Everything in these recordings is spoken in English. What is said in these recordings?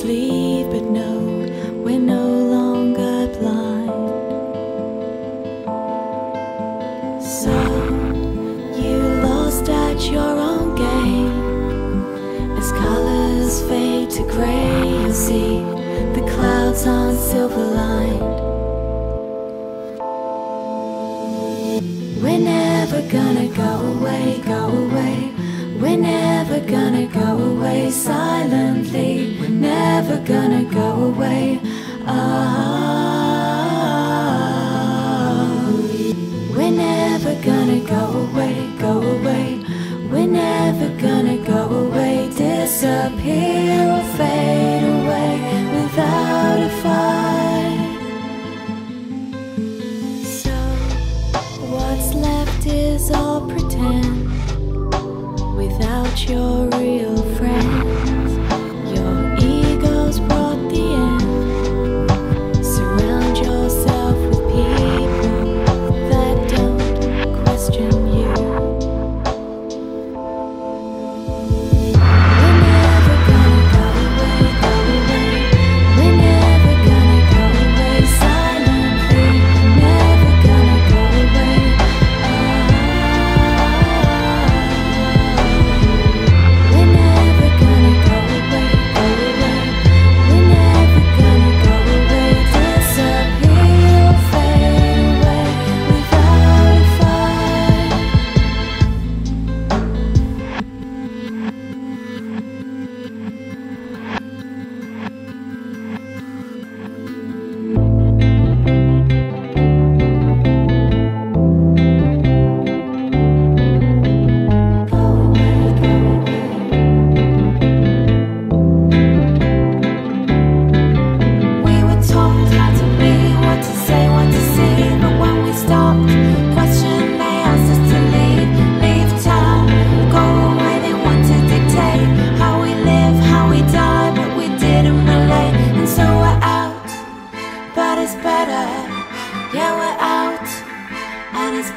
sleep, but no, we're no longer blind. So you lost at your own game. As colors fade to gray, you see the clouds on silver lined. We're never gonna go away, go away. We're never gonna go away. Never gonna go away. Ah, we're never gonna go away, go away. We're never gonna go away, disappear or fade away without a fight. So, what's left is all pretend without your real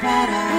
better.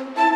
Thank